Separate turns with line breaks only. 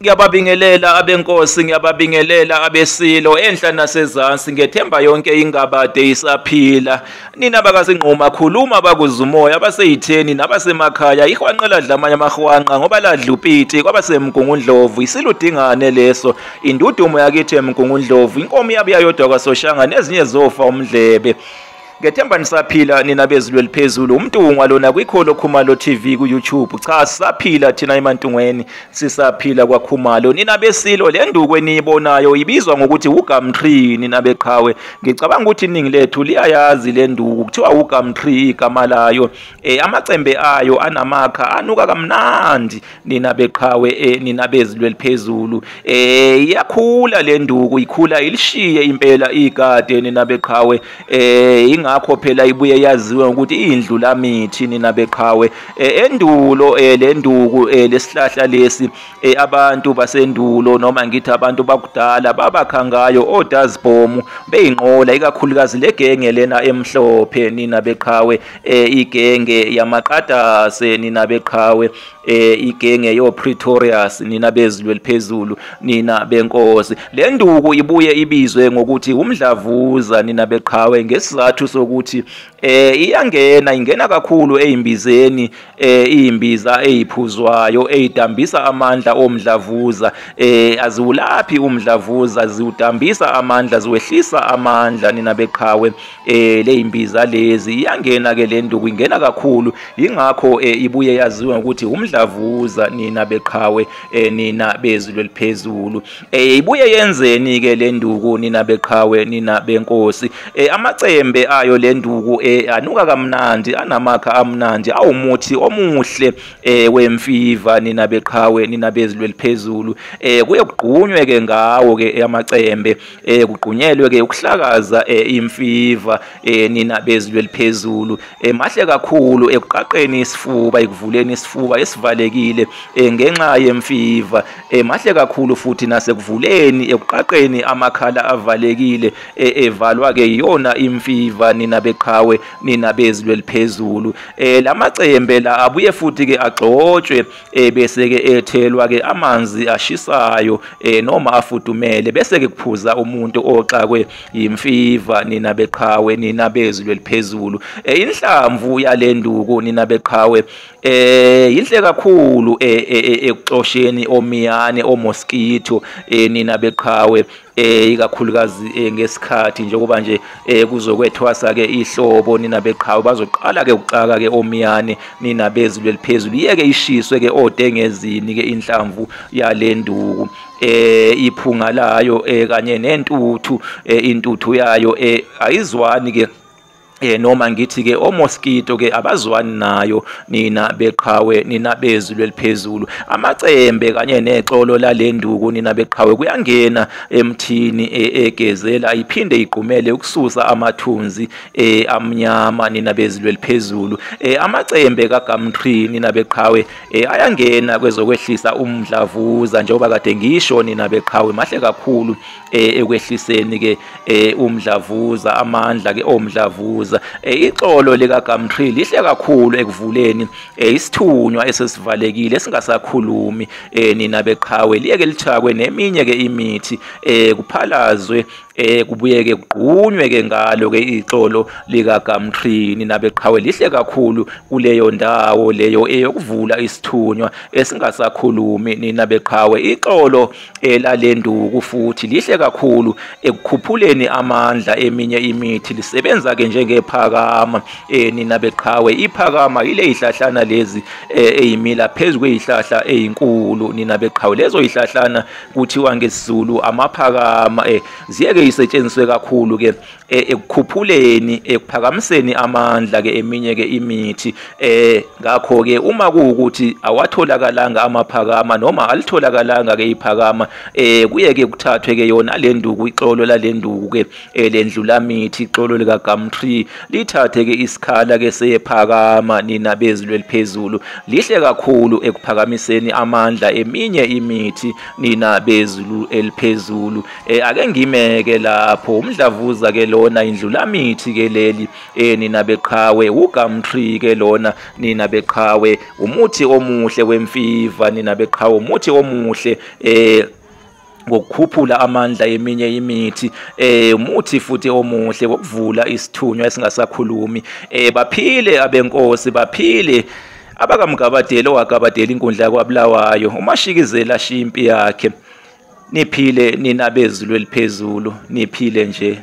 Ngiyababingelela abenkosi ngiyababingelela abesilo. Enhla nasezansi ngethemba yonke ingabade isaphila. Nina bakasinquma khuluma bakuzumoya abaseyitheni nabasemakhaya. Ihwanqa dlamanye amahwanqa ngoba ladla upiti kwabasemgungundlovu isiludingane leso indudumo yakithi emgungundlovu. Inkomo yabuya yodwa kwasoshanga nezinye zofa umdlebe. Ngethemba nisaphila nina bezulu eliphezulu. Umntungwa lona kwikholo khumalo tv ku-youtube. Cha sisaphila thina emantungweni sisaphila kwakhumalo. Nina besilo le nduku eniyibonayo ibizwa ngokuthi ugumtree nina beqhawe. Ngicabanga ukuthi iningi lethu liyayazi le nduku kuthiwa ugumtree igama layo. Um amacembe ayo anamakha anuka kamnandi nina beqhawe um nina bezulu eliphezulu. Um iyakhula le nduku ikhula ilishiye impela igade nina beqhawe. Um ingakho phela ibuye yaziwe ukuthi indlu mithi nina beqhawe. Endulo lenduku lesihlahla lesi abantu basendulo noma ngithi abantu bakudala babakha ngayo odazibhomu beyinqola ikakhulukazi legenge lena emhlophe nina beqhawe igenge yamaqadase nina beqhawe eh igenge yo Pretorius nina bezilwe liphezulu nina benkosi. Lenduku ibuye ibizwe ngokuthi umdlavuza nina beqhawe ngesizathu sokuthi eh iyangena ingena kakhulu ezimbizeni eh izimbiza eziphuzwayo ezidambisa amandla omdlavuza. Eh aziwulaphi umdlavuza ziwudambisa amandla ziwehlisa amandla nina beqhawe eh lezimbiza lezi. Iyangena ke le nduku ingena kakhulu. Ingakho ibuye yaziwa ukuthi umdlavuza nina beqhawe nina bezulu eliphezulu eh ibuye yenzeni ke le nduku nina beqhawe nina benkosi. Amacembe ayo le nduku anuka kamnandi anamakha amnandi awumuthi omuhle wemfiva nina beqhawe nina bezulu eliphezulu kuye kugqunywe ke ngawo ke amacembe kugqunyelwe ke ukuhlakaza imfiva nina bezulu eliphezulu mahle kakhulu ekuqaqeni isifuba ekuvuleni isifuba esivalekile ngenxa yemfiva. Mahle kakhulu futhi nasekuvuleni ekuqaqeni amakhala avalekile evalwa ke iyona imfiva nina beqhawe nina bezulu eliphezulu lamacembe la abuye futhi ke agxotshwe bese ke ethelwa ke amanzi ashisayo noma afudumele bese ke kuphuza umuntu oxakwe yimfiva nina beqhawe nina bezulu eliphezulu inhlamvu yale nduku nina beqhawe eh inhle kakhulu ekuxosheni omiyane omosquito nina beqhawe. eh ikakhulukazi ngesikhathi njengoba nje kuzokwethwasa ke ihlobo nina beqhawe bazoqala ke uxaka ke omiyane nina bezulu eliphezulu iyeke ishiswe ke odengezini ke inhlamvu yale nduku eh iphunga layo kanye nentuthu intuthu yayo ayizwani ke eh noma ngithi ke omosquito ke abazwani nayo nina beqhawe nina bezulu eliphezulu amacembe kanye nexolo lalenduku nina beqhawe kuyangena emthini egezela iphinde igqumele ukususa amathunzi amnyama nina bezulu eliphezulu amacembe kaGumtree nina beqhawe ayangena kwezokwehlisa umdlavuza njengoba kade ngisho nina beqhawe mahle kakhulu ekwehliseni ke umdlavuza amandla ke omdlavuza. Ukuza ixolo lika Gumtree lihle kakhulu ekuvuleni isithunywa esesivalekile esingasakhulumi nina beqhawe. Liyeke lithakwe neminye ke imithi kuphalazwe eh kubuye ke kugqunywe ke ngalo ke ixolo lika Gumtree nina beqhawe lihle kakhulu kuleyo ndawo leyo eyokuvula isithunywa esingasakhulumi. Nina beqhawe ixolo elalenduku futhi lihle kakhulu ekukhuphuleni amandla eminye imithi. Lisebenza ke njengephakama. Eh nina beqhawe iphakama ile ihlahlana lezi ezimila phezulu kwezihlahla ezinkulu nina beqhawe lezo ihlahlana kuthiwa ngesizulu amaphakama. Eh ziyeke isetshenziswe kakhulu ke ekukhuphuleni ekuphakamiseni amandla ke eminye ke imithi. Eh ngakho ke uma kuukuthi awatholakalanga amaphakama noma alitholakalanga ke iphakama eh kuye ke kuthathwe ke yona lenduku ixolo lalenduku ke lendlula mithi ixolo lika Gumtree lithathe ke isikhala ke sephakama nina bezulu eliphezulu. Lihle kakhulu ekuphakamiseni amandla eminye imithi nina bezulu eliphezulu. Eh ake ngime lapho. Umdlavuza ke lona indlulamithi ke leli eh nina beqhawe ugumtree ke lona nina beqhawe umuthi omuhle wemfiva nina beqhawe umuthi omuhle eh ngokukhuphula amandla eminye imithi eh umuthi futhi omuhle wokuvula isithunywa esingasakhulumi. Eh baphile abenkosi baphile. Abakamgabadeli owagabadela inkundla kwabulawayo umashikizela shimpi yakhe niphile nina bezulu eliphezulu niphile nje.